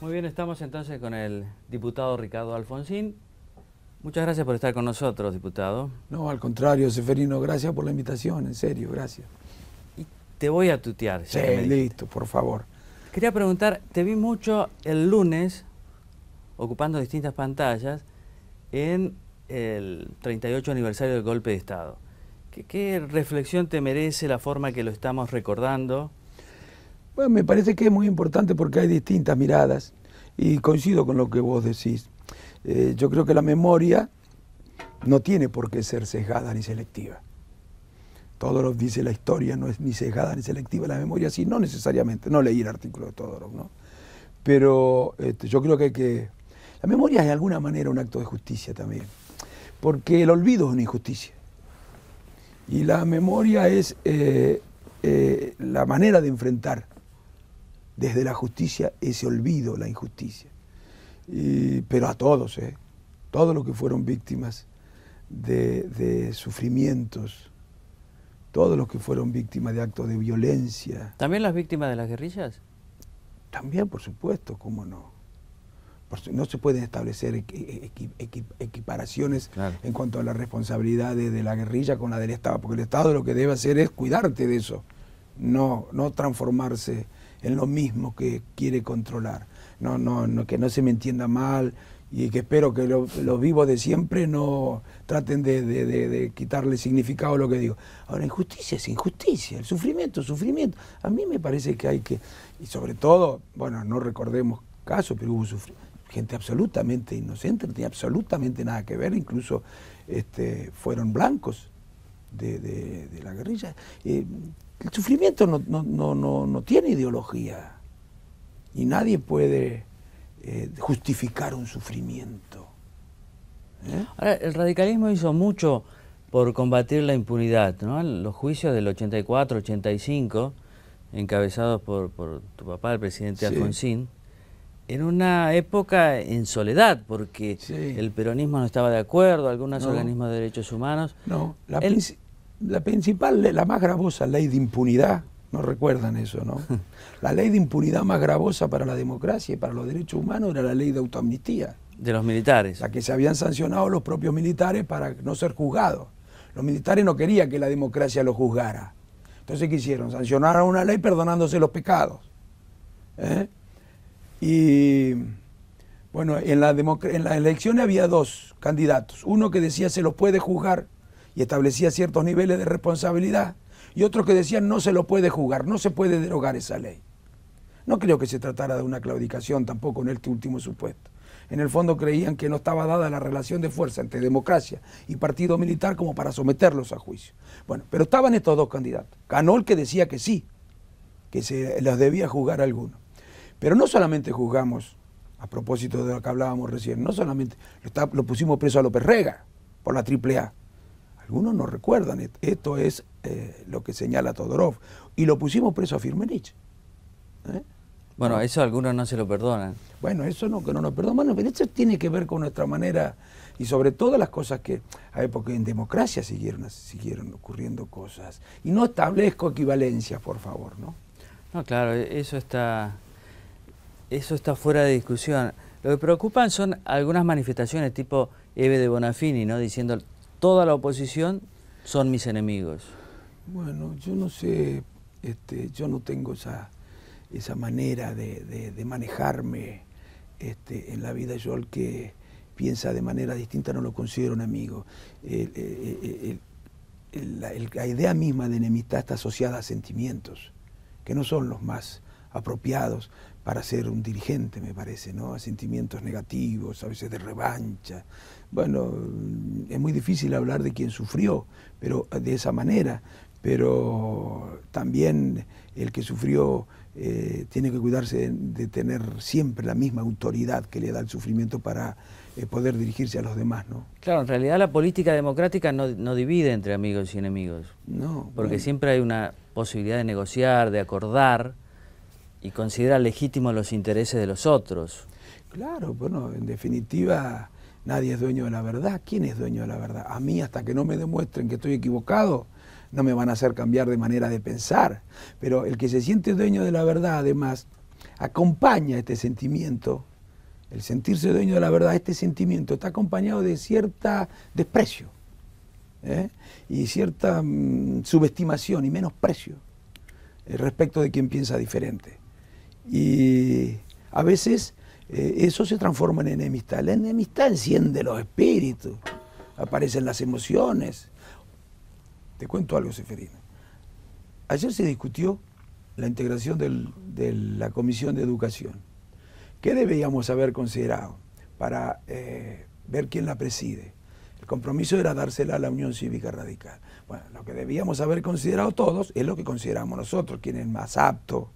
Muy bien, estamos entonces con el diputado Ricardo Alfonsín. Muchas gracias por estar con nosotros, diputado. No, al contrario, Seferino, gracias por la invitación, en serio, gracias. Y te voy a tutear. Sí, listo, por favor. Quería preguntar, te vi mucho el lunes ocupando distintas pantallas en el 38 aniversario del golpe de Estado. ¿Qué, qué reflexión te merece la forma que lo estamos recordando? Me parece que es muy importante porque hay distintas miradas y coincido con lo que vos decís. Eh, yo creo que la memoria no tiene por qué ser sesgada ni selectiva. Todorov dice la historia no es ni sesgada ni selectiva, la memoria sí, no necesariamente, no leí el artículo de Todorov, ¿no? Pero este, yo creo que hay que... La memoria es de alguna manera un acto de justicia también, porque el olvido es una injusticia. Y la memoria es eh, eh, la manera de enfrentar desde la justicia ese olvido, la injusticia. pero a todos, ¿eh? todos los que fueron víctimas de, sufrimientos, todos los que fueron víctimas de actos de violencia. ¿También las víctimas de las guerrillas? También, por supuesto, cómo no. No se pueden establecer equiparaciones en cuanto a la responsabilidad de, la guerrilla con la del Estado, porque el Estado lo que debe hacer es cuidarte de eso, no, no transformarse en lo mismo que quiere controlar. No, no, no, que no se me entienda mal y que espero que los vivos de siempre no traten de, quitarle significado a lo que digo. Ahora, injusticia es injusticia, el sufrimiento es sufrimiento. A mí me parece que hay que, y sobre todo, bueno, no recordemos casos, pero hubo gente absolutamente inocente, no tenía absolutamente nada que ver, incluso este, fueron blancos de, la guerrilla. Eh, el sufrimiento no, no, no, no, tiene ideología y nadie puede eh, justificar un sufrimiento. ¿eh? Ahora, el radicalismo hizo mucho por combatir la impunidad, ¿no? Los juicios del 84, 85, encabezados por, por tu papá, el presidente Alfonsín, en una época en soledad, porque el peronismo no estaba de acuerdo, algunos organismos de derechos humanos. No, la, la principal, la más gravosa ley de impunidad, no recuerdan eso, ¿no? La ley de impunidad más gravosa para la democracia y para los derechos humanos era la ley de autoamnistía. De los militares. La que se habían sancionado los propios militares para no ser juzgados. Los militares no querían que la democracia los juzgara. Entonces, ¿qué hicieron? Sancionaron una ley perdonándose los pecados. ¿eh? Y bueno, en la, en la elección había dos candidatos. Uno que decía se los puede juzgar y establecía ciertos niveles de responsabilidad, y otros que decían no se lo puede jugar, no se puede derogar esa ley. No creo que se tratara de una claudicación tampoco en este último supuesto. En el fondo creían que no estaba dada la relación de fuerza entre democracia y partido militar como para someterlos a juicio. Bueno, pero estaban estos dos candidatos. Ganó el que decía que sí, que se los debía juzgar alguno. Pero no solamente juzgamos, a propósito de lo que hablábamos recién, no solamente lo, lo pusimos preso a López Rega por la AAA, algunos no recuerdan, esto es eh, lo que señala Todorov. Y lo pusimos preso a Firmenich. ¿eh? Bueno, eso algunos no se lo perdonan. Bueno, eso no, que no nos perdonan. Bueno, pero eso tiene que ver con nuestra manera y sobre todo las cosas que, a ver, porque en democracia siguieron, siguieron ocurriendo cosas. Y no establezco equivalencias, por favor, ¿no? No, claro, eso está, eso está fuera de discusión. Lo que preocupan son algunas manifestaciones tipo Eve de Bonafini, ¿no? Diciendo toda la oposición son mis enemigos. Bueno, yo no sé, este, yo no tengo esa, esa manera de, manejarme este, en la vida. Yo el que piensa de manera distinta no lo considero un amigo. la, idea misma de enemistad está asociada a sentimientos, que no son los más apropiados para ser un dirigente, me parece, ¿no? A sentimientos negativos, a veces de revancha. Bueno, es muy difícil hablar de quien sufrió, pero de esa manera, pero también el que sufrió eh, tiene que cuidarse de, tener siempre la misma autoridad que le da el sufrimiento para eh, poder dirigirse a los demás, ¿no? Claro, en realidad la política democrática no, divide entre amigos y enemigos. No. Porque siempre hay una posibilidad de negociar, de acordar y considera legítimos los intereses de los otros. Claro, bueno, en definitiva nadie es dueño de la verdad. ¿Quién es dueño de la verdad? A mí hasta que no me demuestren que estoy equivocado, no me van a hacer cambiar de manera de pensar. Pero el que se siente dueño de la verdad, además, acompaña este sentimiento, el sentirse dueño de la verdad, este sentimiento está acompañado de cierta desprecio ¿eh? y cierta mm, subestimación y menosprecio eh, respecto de quien piensa diferente. Y a veces eh, eso se transforma en enemistad. La enemistad enciende los espíritus, aparecen las emociones. Te cuento algo, Seferino. Ayer se discutió la integración de la Comisión de Educación. ¿Qué debíamos haber considerado para eh, ver quién la preside? El compromiso era dársela a la Unión Cívica Radical. Bueno, lo que debíamos haber considerado todos es lo que consideramos nosotros, quién es más apto,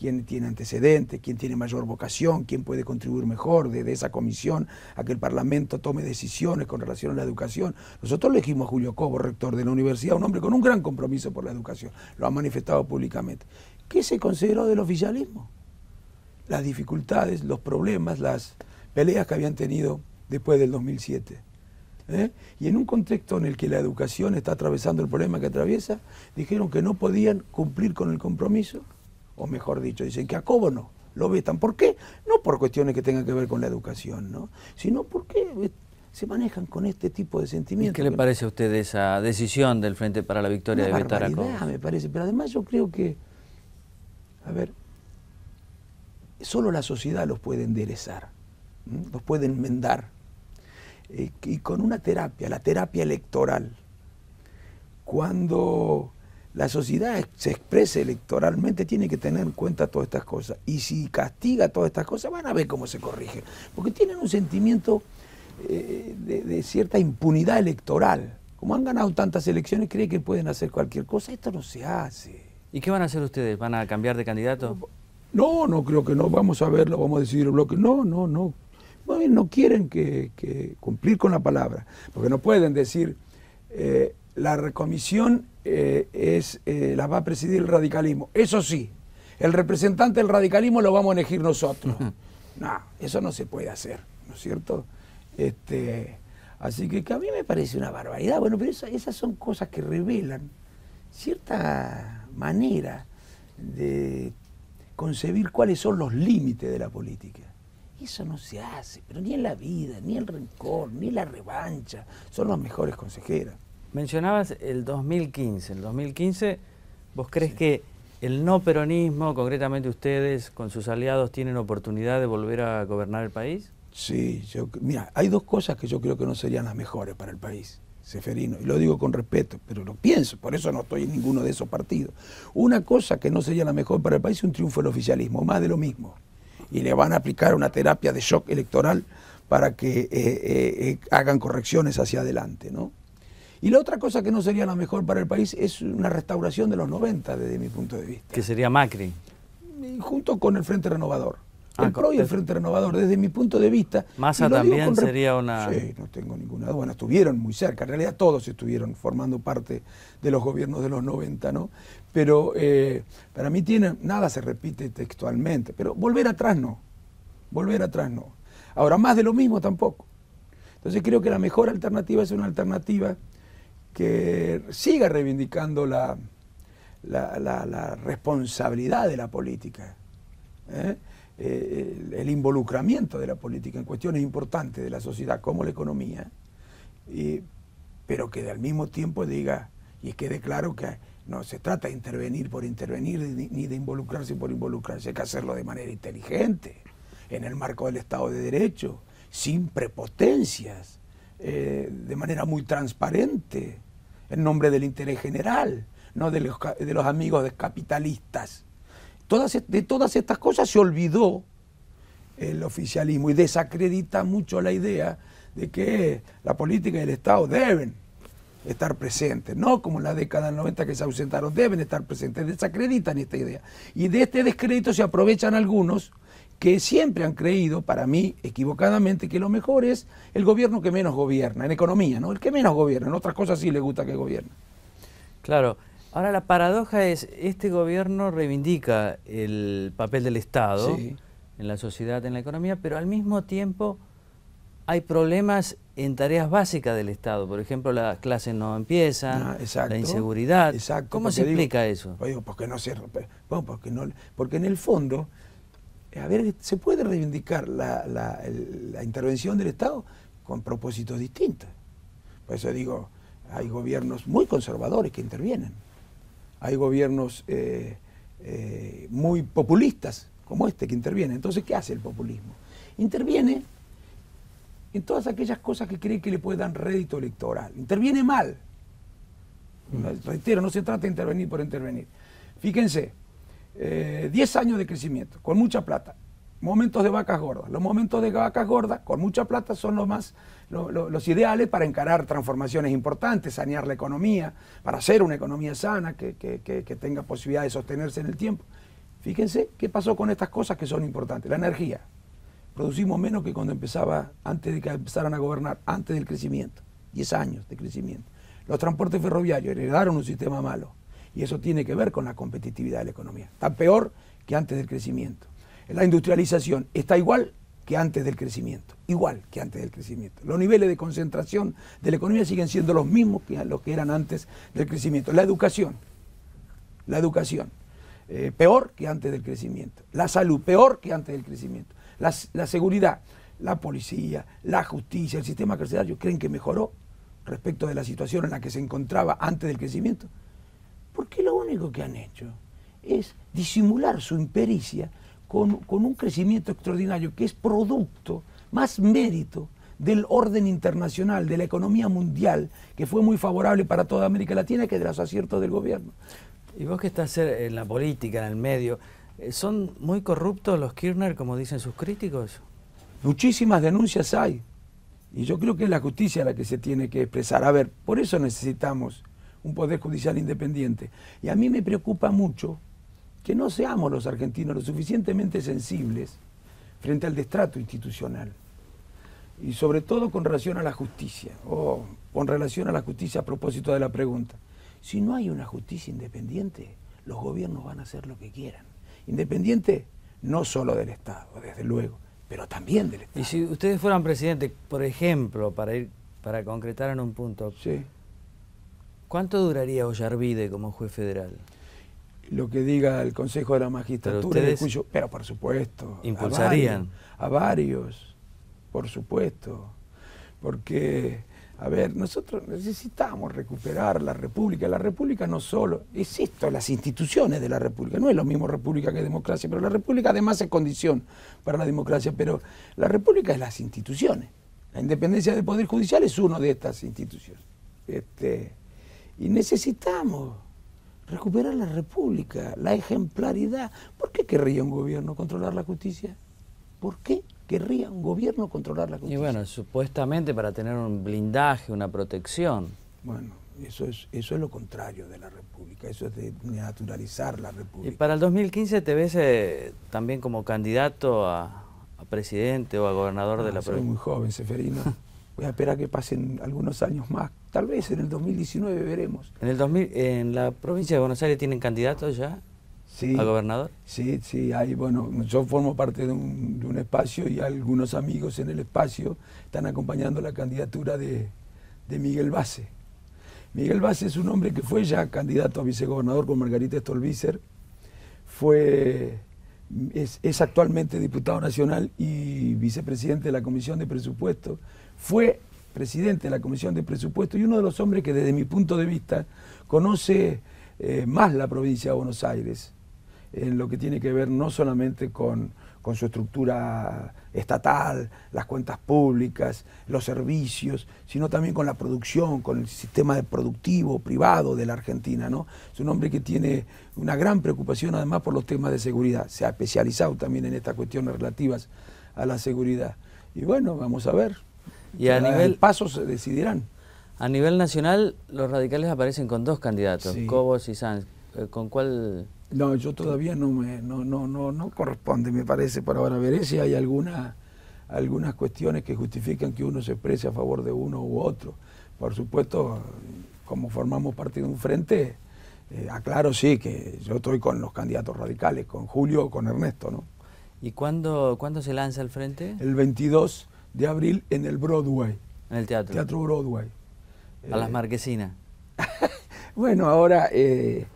quién tiene antecedentes, quién tiene mayor vocación, quién puede contribuir mejor desde esa comisión a que el Parlamento tome decisiones con relación a la educación. Nosotros elegimos a Julio Cobo, rector de la universidad, un hombre con un gran compromiso por la educación, lo ha manifestado públicamente. ¿Qué se consideró del oficialismo? Las dificultades, los problemas, las peleas que habían tenido después del 2007. ¿eh? Y en un contexto en el que la educación está atravesando el problema que atraviesa, dijeron que no podían cumplir con el compromiso o mejor dicho, dicen que a Cobo no, lo vetan. ¿Por qué? No por cuestiones que tengan que ver con la educación, ¿no? sino porque eh, se manejan con este tipo de sentimientos. ¿Qué le parece a usted esa decisión del Frente para la Victoria de vetar a Cobo? me parece, pero además yo creo que, a ver, solo la sociedad los puede enderezar, los puede enmendar. Eh, y con una terapia, la terapia electoral, cuando la sociedad se exprese electoralmente, tiene que tener en cuenta todas estas cosas. Y si castiga todas estas cosas, van a ver cómo se corrige. Porque tienen un sentimiento eh, de, cierta impunidad electoral. Como han ganado tantas elecciones, creen que pueden hacer cualquier cosa. Esto no se hace. ¿Y qué van a hacer ustedes? ¿Van a cambiar de candidato? No, no creo que no. Vamos a verlo, vamos a decidir el bloque. No, no, no. No, quieren que, cumplir con la palabra. Porque no pueden decir, eh, la recomisión eh, es, eh, la va a presidir el radicalismo. Eso sí, el representante del radicalismo lo vamos a elegir nosotros. No, eso no se puede hacer, ¿no es cierto? Este, así que, a mí me parece una barbaridad. Bueno, pero esas son cosas que revelan cierta manera de concebir cuáles son los límites de la política. Eso no se hace, pero ni en la vida, ni el rencor, ni la revancha son los mejores consejeros. Mencionabas el 2015. El 2015, ¿vos crees que el no peronismo, concretamente ustedes con sus aliados, tienen oportunidad de volver a gobernar el país? Sí, yo, mira, hay dos cosas que yo creo que no serían las mejores para el país, Seferino, y lo digo con respeto, pero lo pienso, por eso no estoy en ninguno de esos partidos. Una cosa que no sería la mejor para el país es un triunfo del oficialismo, más de lo mismo. Y le van a aplicar una terapia de shock electoral para que eh, eh, eh, hagan correcciones hacia adelante, ¿no? Y la otra cosa que no sería la mejor para el país es una restauración de los 90, desde mi punto de vista. Que sería Macri. junto con el Frente Renovador. Ah, el PRO y el Frente Renovador, desde mi punto de vista. Massa también sería una. Sí, no tengo ninguna duda. Bueno, estuvieron muy cerca. En realidad todos estuvieron formando parte de los gobiernos de los 90, ¿no? Pero eh, para mí tiene. Nada se repite textualmente. Pero volver atrás no. Volver atrás no. Ahora, más de lo mismo tampoco. Entonces creo que la mejor alternativa es una alternativa que siga reivindicando la, la, responsabilidad de la política, ¿eh? Eh, el, involucramiento de la política en cuestiones importantes de la sociedad como la economía, pero que al mismo tiempo diga y quede claro que no se trata de intervenir por intervenir ni de involucrarse por involucrarse, hay que hacerlo de manera inteligente, en el marco del Estado de Derecho, sin prepotencias, eh, de manera muy transparente, en nombre del interés general, no de los, de los amigos capitalistas. Todas, de todas estas cosas se olvidó el oficialismo y desacredita mucho la idea de que la política y el Estado deben estar presentes, no como en la década del 90 que se ausentaron, deben estar presentes, desacreditan esta idea. Y de este descrédito se aprovechan algunos que siempre han creído, para mí equivocadamente, que lo mejor es el gobierno que menos gobierna, en economía, ¿no? El que menos gobierna, en otras cosas sí le gusta que gobierne. Claro. Ahora la paradoja es, este gobierno reivindica el papel del Estado en la sociedad, en la economía, pero al mismo tiempo hay problemas en tareas básicas del Estado. Por ejemplo, las clases no empiezan, ah, la inseguridad. ¿Cómo se explica eso? porque no se, porque, no, porque en el fondo a ver, se puede reivindicar la, intervención del Estado con propósitos distintos. Por eso digo, hay gobiernos muy conservadores que intervienen. Hay gobiernos eh, eh, muy populistas como este que interviene. Entonces, ¿qué hace el populismo? Interviene en todas aquellas cosas que cree que le pueden dar rédito electoral. Interviene mal. Mm. Reitero, no se trata de intervenir por intervenir. Fíjense, 10 eh, años de crecimiento, con mucha plata. Momentos de vacas gordas. Los momentos de vacas gordas, con mucha plata, son los más los ideales para encarar transformaciones importantes, sanear la economía, para hacer una economía sana que, que tenga posibilidad de sostenerse en el tiempo. Fíjense qué pasó con estas cosas que son importantes. La energía. Producimos menos que cuando empezaba, antes de que empezaran a gobernar, antes del crecimiento. 10 años de crecimiento. Los transportes ferroviarios heredaron un sistema malo. Y eso tiene que ver con la competitividad de la economía. Está peor que antes del crecimiento. La industrialización está igual que antes del crecimiento, igual que antes del crecimiento. Los niveles de concentración de la economía siguen siendo los mismos que los que eran antes del crecimiento. La educación, la educación, eh, peor que antes del crecimiento. La salud, peor que antes del crecimiento. La, la seguridad, la policía, la justicia, el sistema carcelario, ¿creen que mejoró respecto de la situación en la que se encontraba antes del crecimiento? Porque lo único que han hecho es disimular su impericia con, un crecimiento extraordinario que es producto, más mérito del orden internacional, de la economía mundial, que fue muy favorable para toda América Latina, que de los aciertos del gobierno. Y vos que estás en la política, en el medio, eh, ¿son muy corruptos los Kirchner, como dicen sus críticos? Muchísimas denuncias hay. Y yo creo que es la justicia la que se tiene que expresar. A ver, por eso necesitamos un poder judicial independiente. Y a mí me preocupa mucho que no seamos los argentinos lo suficientemente sensibles frente al destrato institucional. Y sobre todo con relación a la justicia, o con relación a la justicia a propósito de la pregunta. Si no hay una justicia independiente, los gobiernos van a hacer lo que quieran. Independiente no solo del Estado, desde luego, pero también del Estado. Y si ustedes fueran presidente, por ejemplo, para ir para concretar en un punto, sí. ¿Cuánto duraría Ollarvide como juez federal? Lo que diga el Consejo de la Magistratura, pero, pero por supuesto. ¿Impulsarían? A varios, por supuesto. Porque, a ver, nosotros necesitamos recuperar la República. La República no solo, es esto, las instituciones de la República. No es lo mismo República que democracia, pero la República además es condición para la democracia. Pero la República es las instituciones. La independencia del Poder Judicial es una de estas instituciones. Este, y necesitamos recuperar la república, la ejemplaridad. ¿Por qué querría un gobierno controlar la justicia? ¿Por qué querría un gobierno controlar la justicia? Y bueno, supuestamente para tener un blindaje, una protección. Bueno, eso es, eso es lo contrario de la república, eso es de naturalizar la república. ¿Y para el 2015 te ves eh, también como candidato a, presidente o a gobernador de la provincia? Soy muy joven, Seferino. Voy a esperar que pasen algunos años más Tal vez en el 2019 veremos. ¿En, el 2000, en la provincia de Buenos Aires tienen candidatos ya sí, a gobernador? Sí, sí, hay, bueno, yo formo parte de un, espacio y algunos amigos en el espacio están acompañando la candidatura de, Miguel Base. Miguel Base es un hombre que fue ya candidato a vicegobernador con Margarita Stolbizer, fue, es, es actualmente diputado nacional y vicepresidente de la Comisión de Presupuestos, fue presidente de la Comisión de Presupuesto y uno de los hombres que desde mi punto de vista conoce eh, más la provincia de Buenos Aires en lo que tiene que ver no solamente con, su estructura estatal, las cuentas públicas, los servicios, sino también con la producción, con el sistema productivo, privado de la Argentina. ¿no? Es un hombre que tiene una gran preocupación además por los temas de seguridad. Se ha especializado también en estas cuestiones relativas a la seguridad. Y bueno, vamos a ver. Y a nivel pasos se decidirán. A nivel nacional, los radicales aparecen con dos candidatos, Cobos y Sanz. Eh, ¿Con cuál? No, yo todavía no me no, no, no, no corresponde, me parece, por ahora. Veré si hay alguna, algunas cuestiones que justifican que uno se exprese a favor de uno u otro. Por supuesto, como formamos parte de un frente, eh, aclaro sí que yo estoy con los candidatos radicales, con Julio o con Ernesto, ¿no? ¿Y cuándo, cuándo se lanza el frente? El 22 de abril en el Broadway. En el teatro. Teatro Broadway. A las eh, marquesinas. bueno, ahora, eh,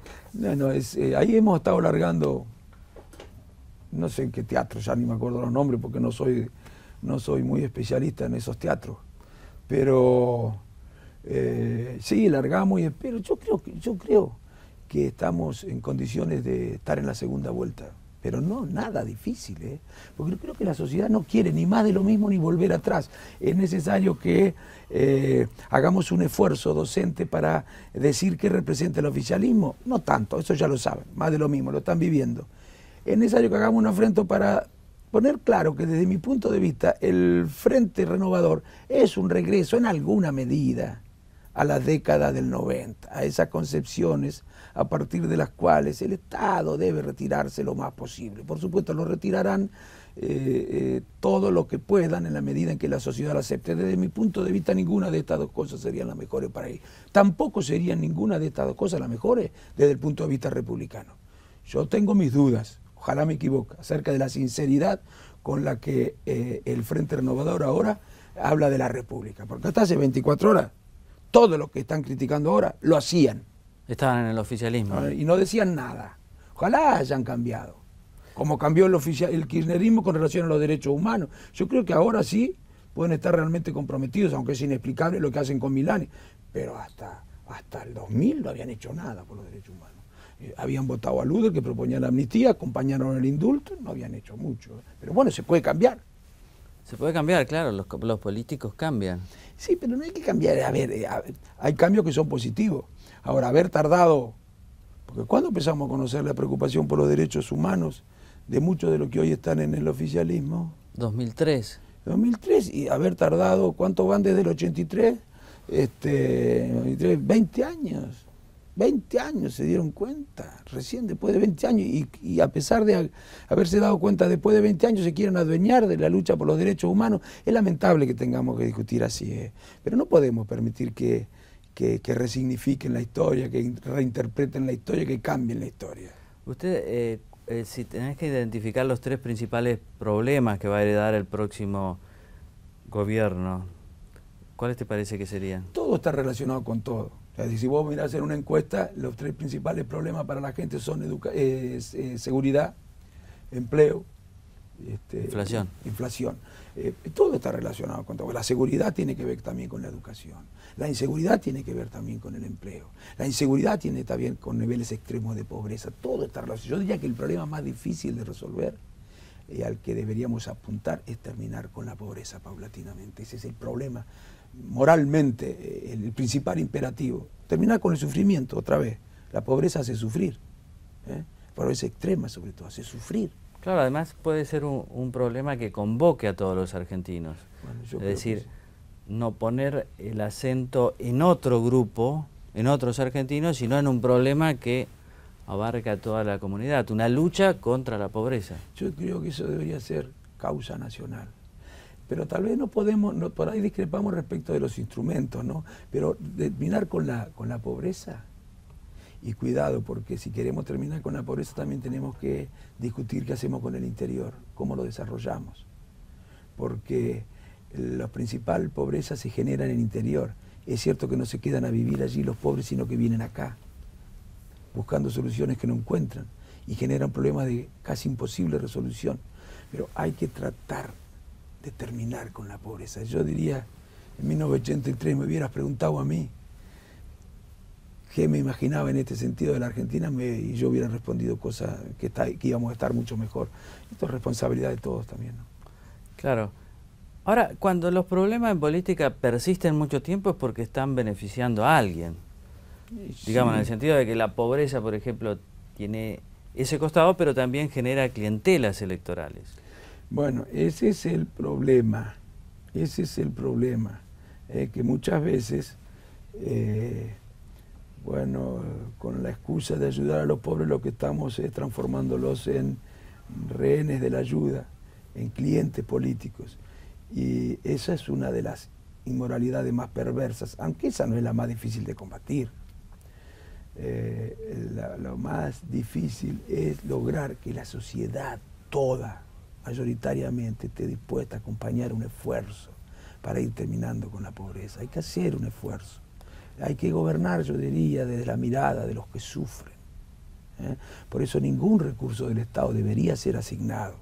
es, eh, ahí hemos estado largando no sé en qué teatro, ya ni me acuerdo los nombres porque no soy, no soy muy especialista en esos teatros. Pero eh, sí, largamos y pero yo creo yo creo que estamos en condiciones de estar en la segunda vuelta. Pero no nada difícil, ¿eh? porque yo creo que la sociedad no quiere ni más de lo mismo ni volver atrás. Es necesario que eh, hagamos un esfuerzo docente para decir qué representa el oficialismo. No tanto, eso ya lo saben, más de lo mismo, lo están viviendo. Es necesario que hagamos un afrento para poner claro que desde mi punto de vista el Frente Renovador es un regreso en alguna medida a la década del 90, a esas concepciones a partir de las cuales el Estado debe retirarse lo más posible. Por supuesto, lo retirarán eh, eh, todo lo que puedan en la medida en que la sociedad lo acepte. Desde mi punto de vista, ninguna de estas dos cosas serían las mejores para él. Tampoco serían ninguna de estas dos cosas las mejores desde el punto de vista republicano. Yo tengo mis dudas, ojalá me equivoque, acerca de la sinceridad con la que eh, el Frente Renovador ahora habla de la República. Porque hasta hace 24 horas todo lo que están criticando ahora lo hacían. Estaban en el oficialismo. Ah, y no decían nada. Ojalá hayan cambiado. Como cambió el, el kirchnerismo con relación a los derechos humanos. Yo creo que ahora sí pueden estar realmente comprometidos, aunque es inexplicable lo que hacen con Milani. Pero hasta, hasta el 2000 no habían hecho nada por los derechos humanos. Eh, habían votado a Luder, que proponía la amnistía, acompañaron el indulto, no habían hecho mucho. Pero bueno, se puede cambiar. Se puede cambiar, claro, los, los políticos cambian. Sí, pero no hay que cambiar. A ver, eh, hay cambios que son positivos. Ahora, haber tardado, porque cuando empezamos a conocer la preocupación por los derechos humanos de muchos de los que hoy están en el oficialismo? 2003. 2003, y haber tardado, ¿cuánto van desde el 83? Este, 20 años. 20 años se dieron cuenta, recién después de 20 años, y, a pesar de haberse dado cuenta después de 20 años, se quieren adueñar de la lucha por los derechos humanos. Es lamentable que tengamos que discutir así, ¿eh? pero no podemos permitir que, que, resignifiquen la historia, que reinterpreten la historia, que cambien la historia. Usted, eh, eh, si tenés que identificar los tres principales problemas que va a heredar el próximo gobierno, ¿cuáles te parece que serían? Todo está relacionado con todo si vos mirás hacer una encuesta, los tres principales problemas para la gente son eh, seguridad, empleo, este, inflación. inflación. Eh, todo está relacionado con todo. La seguridad tiene que ver también con la educación. La inseguridad tiene que ver también con el empleo. La inseguridad tiene también con niveles extremos de pobreza. Todo está relacionado. Yo diría que el problema más difícil de resolver y al que deberíamos apuntar es terminar con la pobreza paulatinamente. Ese es el problema moralmente eh, el principal imperativo. Terminar con el sufrimiento otra vez. La pobreza hace sufrir. ¿eh? Pobreza extrema sobre todo, hace sufrir. Claro, además puede ser un, problema que convoque a todos los argentinos. es decir, no poner el acento en otro grupo, en otros argentinos, sino en un problema que abarca a toda la comunidad, una lucha contra la pobreza. Yo creo que eso debería ser causa nacional pero tal vez no podemos, no, por ahí discrepamos respecto de los instrumentos, ¿no? Pero terminar con la, con la pobreza, y cuidado, porque si queremos terminar con la pobreza también tenemos que discutir qué hacemos con el interior, cómo lo desarrollamos. Porque la principal pobreza se genera en el interior. Es cierto que no se quedan a vivir allí los pobres, sino que vienen acá, buscando soluciones que no encuentran y generan problemas de casi imposible resolución. Pero hay que tratar de terminar con la pobreza. Yo diría, en 1983 me hubieras preguntado a mí qué me imaginaba en este sentido de la Argentina y yo hubiera respondido cosas que, que íbamos a estar mucho mejor. Esto es responsabilidad de todos también. ¿no? Claro. Ahora, cuando los problemas en política persisten mucho tiempo es porque están beneficiando a alguien. Digamos, en el sentido de que la pobreza, por ejemplo, tiene ese costado, pero también genera clientelas electorales. Bueno, ese es el problema, ese es el problema, eh, que muchas veces, eh, bueno, con la excusa de ayudar a los pobres, lo que estamos es transformándolos en rehenes de la ayuda, en clientes políticos. Y esa es una de las inmoralidades más perversas, aunque esa no es la más difícil de combatir. Eh, lo más difícil es lograr que la sociedad toda mayoritariamente esté dispuesta a acompañar un esfuerzo para ir terminando con la pobreza. Hay que hacer un esfuerzo. Hay que gobernar, yo diría, desde la mirada de los que sufren. ¿eh? Por eso ningún recurso del Estado debería ser asignado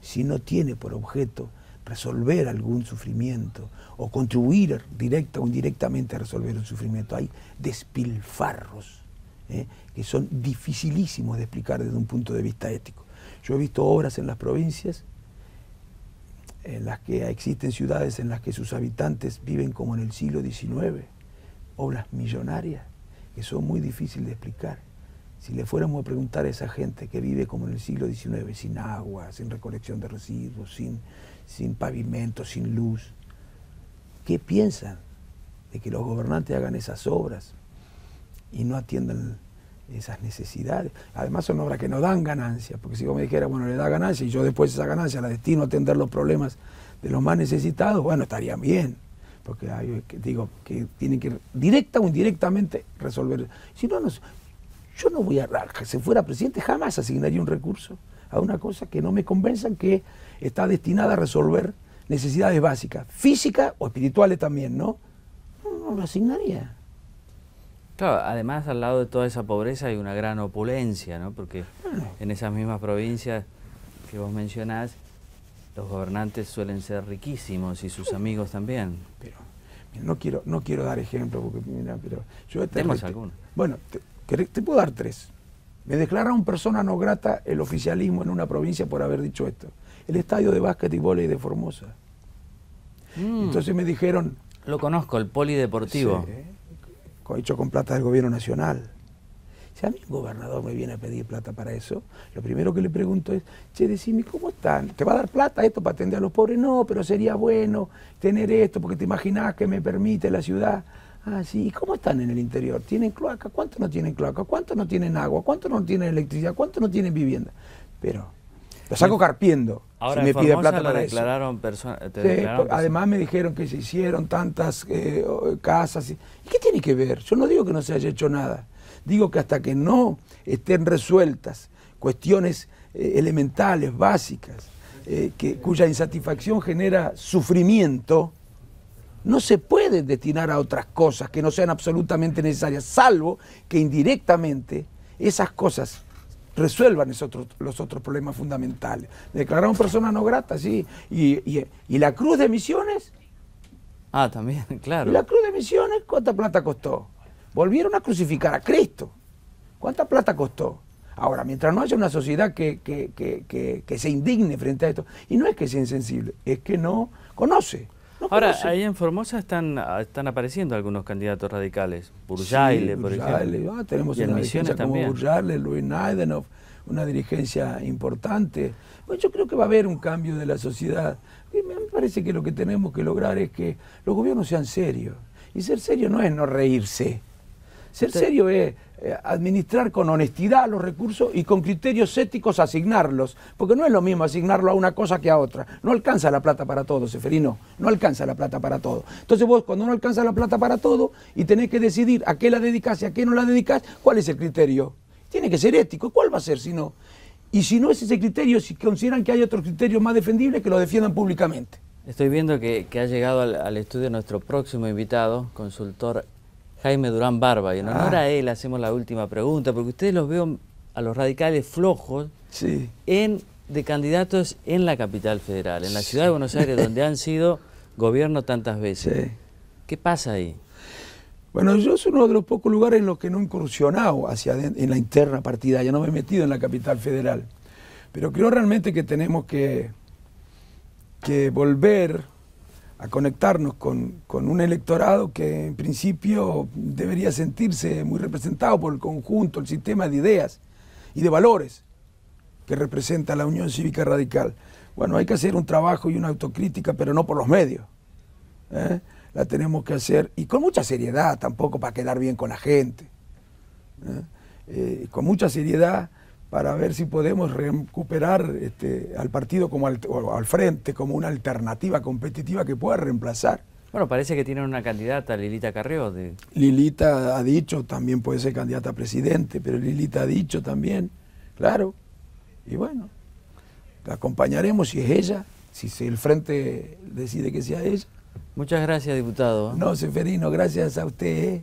si no tiene por objeto resolver algún sufrimiento o contribuir directa o indirectamente a resolver un sufrimiento. Hay despilfarros ¿eh? que son dificilísimos de explicar desde un punto de vista ético. Yo he visto obras en las provincias en las que existen ciudades en las que sus habitantes viven como en el siglo XIX, obras millonarias que son muy difíciles de explicar. Si le fuéramos a preguntar a esa gente que vive como en el siglo XIX, sin agua, sin recolección de residuos, sin, sin pavimento, sin luz, ¿qué piensan de que los gobernantes hagan esas obras y no atiendan esas necesidades? Además son obras que no dan ganancia, porque si vos me dijera, bueno, le da ganancia y yo después esa ganancia la destino a atender los problemas de los más necesitados, bueno, estarían bien porque hay, digo que tienen que directa o indirectamente resolver. Si no, no, yo no voy a, si fuera presidente, jamás asignaría un recurso a una cosa que no me convenzan que está destinada a resolver necesidades básicas, físicas o espirituales también, ¿no? No, lo asignaría. Claro, además al lado de toda esa pobreza hay una gran opulencia, ¿no? Porque en esas mismas provincias que vos mencionás, los gobernantes suelen ser riquísimos y sus amigos también. Pero no quiero no quiero dar ejemplos porque mira, pero yo tenemos algunos. Bueno, te puedo dar tres. Me declararon persona no grata el oficialismo en una provincia por haber dicho esto. El estadio de básquet y vóley de Formosa. Mm. Entonces me dijeron... Lo conozco, el polideportivo. Sí, hecho con plata del gobierno nacional. Si a mí un gobernador me viene a pedir plata para eso, lo primero que le pregunto es, che, decime, ¿cómo están? ¿Te va a dar plata esto para atender a los pobres? No, pero sería bueno tener esto, porque te imaginás que me permite la ciudad. Ah, sí. ¿Y cómo están en el interior? ¿Tienen cloaca? ¿Cuántos no tienen cloaca? ¿Cuántos no tienen agua? ¿Cuántos no tienen electricidad? ¿Cuántos no tienen vivienda? Pero lo saco carpiendo. Ahora, si me pide plata para declararon personas. además me dijeron que se hicieron tantas eh, casas. Y, qué tiene que ver? Yo no digo que no se haya hecho nada. Digo que hasta que no estén resueltas cuestiones eh, elementales, básicas, eh, que, cuya insatisfacción genera sufrimiento, no se puede destinar a otras cosas que no sean absolutamente necesarias, salvo que indirectamente esas cosas resuelvan los otros problemas fundamentales. Declararon persona no grata, sí. Y, la cruz de misiones. Ah, también, claro. ¿Y la cruz de misiones cuánta plata costó? Volvieron a crucificar a Cristo. ¿Cuánta plata costó? Ahora, mientras no haya una sociedad que, que se indigne frente a esto, y no es que sea insensible, es que no conoce. Ahora, ahí en Formosa están, están apareciendo algunos candidatos radicales. Burjaile, por ejemplo. Ah, tenemos una dirigencia como Burjaile, Luis Naidenov, una dirigencia importante. Bueno, yo creo que va a haber un cambio de la sociedad. Me parece que lo que tenemos que lograr es que los gobiernos sean serios. Y ser serio no es no reírse. Ser serio es eh, administrar con honestidad los recursos y con criterios éticos asignarlos, porque no es lo mismo asignarlo a una cosa que a otra. No alcanza la plata para todo, Seferino, no alcanza la plata para todo. Entonces vos cuando no alcanza la plata para todo y tenés que decidir a qué la dedicás y a qué no la dedicás, ¿cuál es el criterio? Tiene que ser ético. ¿Cuál va a ser si no? Y si no es ese criterio, si consideran que hay otros criterios más defendibles, que lo defiendan públicamente. Estoy viendo que, ha llegado al, al estudio nuestro próximo invitado, consultor Jaime Durán Barba. Y en honor a ah. él hacemos la última pregunta, porque ustedes los veo a los radicales flojos en, de candidatos en la capital federal, en la ciudad de Buenos Aires, donde han sido gobierno tantas veces. ¿Qué pasa ahí? Bueno, yo soy uno de los pocos lugares en los que no he incursionado hacia en la interna partida, ya no me he metido en la capital federal. Pero creo realmente que tenemos que, que volver a conectarnos con, un electorado que en principio debería sentirse muy representado por el conjunto, el sistema de ideas y de valores que representa la Unión Cívica Radical. Bueno, hay que hacer un trabajo y una autocrítica, pero no por los medios. ¿eh? La tenemos que hacer, y con mucha seriedad tampoco para quedar bien con la gente. ¿eh? Eh, con mucha seriedad para ver si podemos recuperar este, al partido como al, al, frente como una alternativa competitiva que pueda reemplazar. Bueno, parece que tienen una candidata, Lilita Carrió. De... Lilita ha dicho, también puede ser candidata a presidente, pero Lilita ha dicho también, claro. Y bueno, la acompañaremos si es ella, si el frente decide que sea ella. Muchas gracias, diputado. No, Seferino, gracias a usted. ¿eh?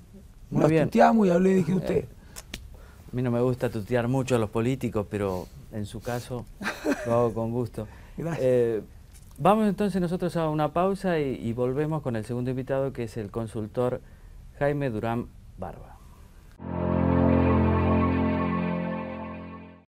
Nos tuteamos y hablé, dije usted. A mí no me gusta tutear mucho a los políticos, pero en su caso lo hago con gusto. Eh, vamos entonces nosotros a una pausa y volvemos con el segundo invitado que es el consultor Jaime Durán Barba.